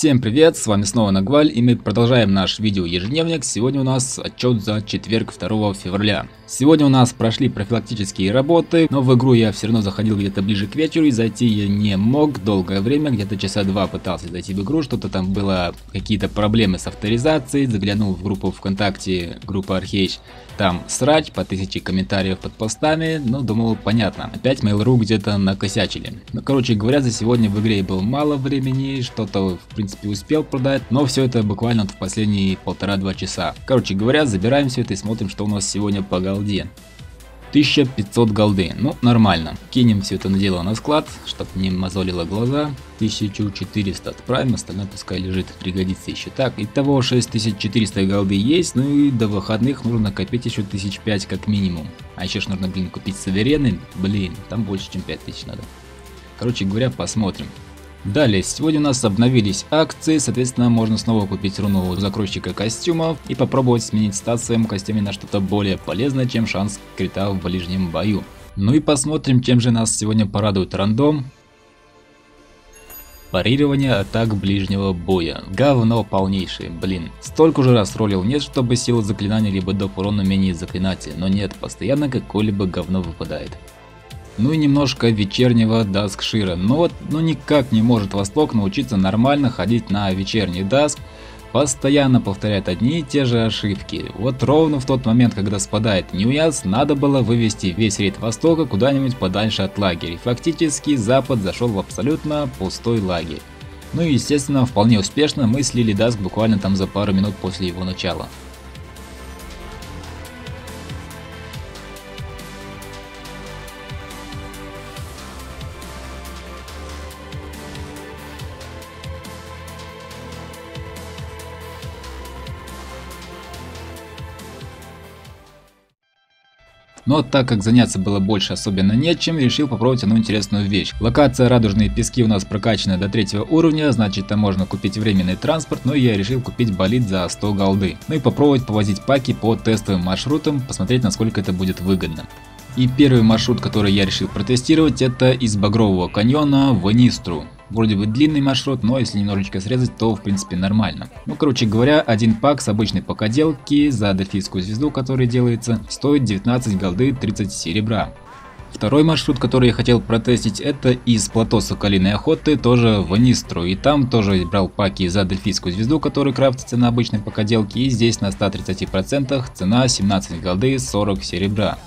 Всем привет, с вами снова Нагваль и мы продолжаем наш видео ежедневник. Сегодня у нас отчет за четверг 2 февраля. Сегодня у нас прошли профилактические работы, но в игру я все равно заходил где-то ближе к вечеру и зайти я не мог долгое время, где-то часа два пытался зайти в игру, что-то там было, какие-то проблемы с авторизацией, заглянул в группу ВКонтакте, группа Архейч, там срач по тысяче комментариев под постами, но думал понятно, опять Mail.ru где-то накосячили. Ну короче говоря, за сегодня в игре было мало времени, что-то в принципе принципе, успел продать, но все это буквально в последние полтора-два часа. Короче говоря, забираем все это и смотрим, что у нас сегодня по голде. 1500 голды, ну нормально. Кинем все это на дело на склад, чтобы не мозолило глаза. 1400 отправим, остальное пускай лежит, пригодится еще. Так, итого 6400 голды есть, ну и до выходных нужно копить еще 1005 как минимум. А еще ж нужно, блин, купить суверены, блин, там больше чем 5000 надо. Короче говоря, посмотрим. Далее, сегодня у нас обновились акции, соответственно, можно снова купить руну закройщика костюмов и попробовать сменить стат в своем костюме на что-то более полезное, чем шанс крита в ближнем бою. Ну и посмотрим, чем же нас сегодня порадует рандом. Парирование атак ближнего боя. Говно полнейшее, блин. Столько же раз ролил нет, чтобы сила заклинания либо доп урон умений заклинателя, но нет, постоянно какое-либо говно выпадает ну и немножко вечернего Даскшира. Но вот ну никак не может Восток научиться нормально ходить на вечерний Даск, постоянно повторяет одни и те же ошибки. Вот ровно в тот момент, когда спадает Ньюяс, надо было вывести весь рейд Востока куда-нибудь подальше от лагеря. Фактически Запад зашел в абсолютно пустой лагерь. Ну и естественно, вполне успешно мы слили Даск буквально там за пару минут после его начала. Но так как заняться было больше особенно нечем, решил попробовать одну интересную вещь. Локация Радужные Пески у нас прокачана до третьего уровня, значит там можно купить временный транспорт, но я решил купить болид за 100 голды. Ну и попробовать повозить паки по тестовым маршрутам, посмотреть насколько это будет выгодно. И первый маршрут, который я решил протестировать, это из Багрового каньона в Нистру. Вроде бы длинный маршрут, но если немножечко срезать, то в принципе нормально. Ну короче говоря, один пак с обычной покоделки за дельфийскую звезду, который делается, стоит 19 голды 30 серебра. Второй маршрут, который я хотел протестить, это из плато Соколиной Охоты, тоже в Нистру. И там тоже брал паки за Дельфийскую звезду, который крафтится на обычной покоделке. И здесь на 130% цена 17 голды 40 серебра.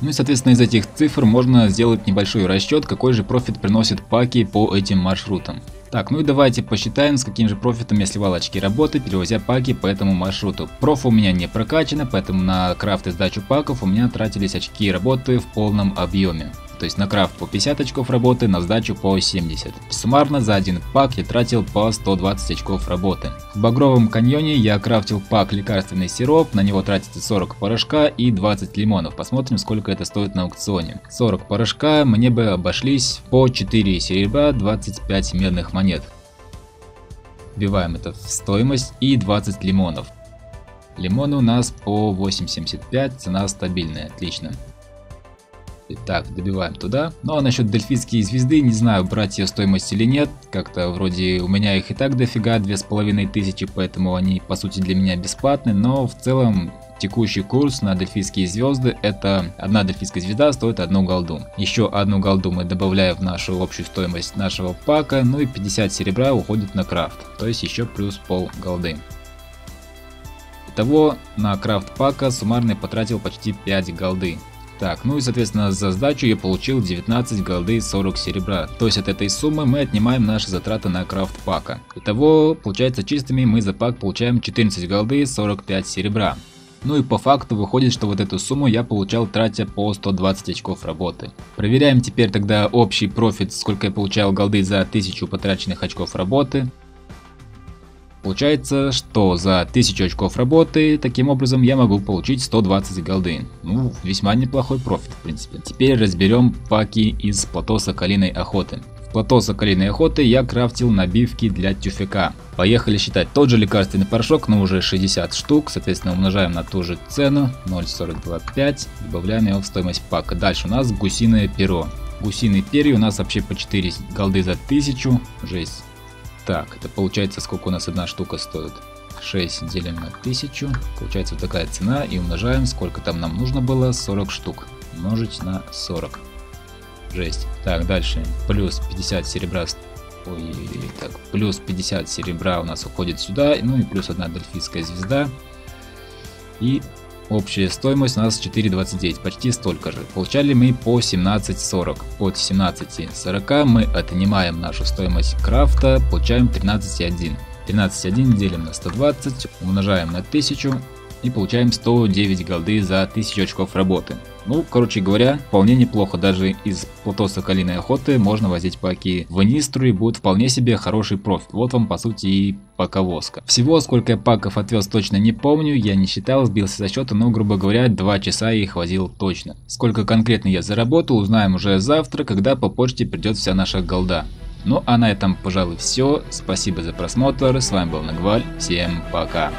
Ну и соответственно из этих цифр можно сделать небольшой расчет, какой же профит приносит паки по этим маршрутам. Так, ну и давайте посчитаем, с каким же профитом я сливал очки работы, перевозя паки по этому маршруту. Проф у меня не прокачано, поэтому на крафт и сдачу паков у меня тратились очки работы в полном объеме. То есть на крафт по 50 очков работы, на сдачу по 70. Суммарно за один пак я тратил по 120 очков работы. В Багровом каньоне я крафтил пак лекарственный сироп, на него тратится 40 порошка и 20 лимонов. Посмотрим сколько это стоит на аукционе. 40 порошка мне бы обошлись по 4 серебра, 25 медных монет. Вбиваем это в стоимость и 20 лимонов. Лимоны у нас по 8.75, цена стабильная, отлично. Итак, добиваем туда. Ну а насчет дельфийские звезды, не знаю, брать ее стоимость или нет. Как-то вроде у меня их и так дофига, две с половиной тысячи, поэтому они по сути для меня бесплатны. Но в целом Текущий курс на дельфийские звезды это одна дельфийская звезда стоит одну голду. Еще одну голду мы добавляем в нашу общую стоимость нашего пака, ну и 50 серебра уходит на крафт, то есть еще плюс пол голды. Итого на крафт пака суммарно потратил почти 5 голды. Так, ну и соответственно за сдачу я получил 19 голды и 40 серебра. То есть от этой суммы мы отнимаем наши затраты на крафт пака. Итого, получается чистыми мы за пак получаем 14 голды и 45 серебра. Ну и по факту выходит, что вот эту сумму я получал тратя по 120 очков работы. Проверяем теперь тогда общий профит, сколько я получал голды за 1000 потраченных очков работы. Получается, что за 1000 очков работы, таким образом я могу получить 120 голды. Ну, весьма неплохой профит, в принципе. Теперь разберем паки из плато Соколиной Охоты. В плато Соколиной Охоты я крафтил набивки для тюфяка. Поехали считать тот же лекарственный порошок, но уже 60 штук, соответственно умножаем на ту же цену, 0.425, добавляем его в стоимость пака. Дальше у нас гусиное перо. Гусиные перья у нас вообще по 4 голды за 1000, жесть. Так, это получается сколько у нас одна штука стоит. 6 делим на 1000. Получается вот такая цена. И умножаем, сколько там нам нужно было. 40 штук. Умножить на 40. Жесть. Так, дальше. Плюс 50 серебра. Ой, так, плюс 50 серебра у нас уходит сюда. Ну и плюс одна дельфийская звезда. И Общая стоимость у нас 4.29, почти столько же. Получали мы по 17.40. От 17.40 мы отнимаем нашу стоимость крафта, получаем 13.1. 13.1 делим на 120, умножаем на 1000 и получаем 109 голды за 1000 очков работы. Ну, короче говоря, вполне неплохо. Даже из плато Соколиной охоты можно возить паки в Нистру и будет вполне себе хороший профит. Вот вам по сути и паковозка. Всего сколько я паков отвез точно не помню, я не считал, сбился со счета, но грубо говоря 2 часа я их возил точно. Сколько конкретно я заработал, узнаем уже завтра, когда по почте придет вся наша голда. Ну а на этом, пожалуй, все. Спасибо за просмотр. С вами был Нагваль. Всем пока.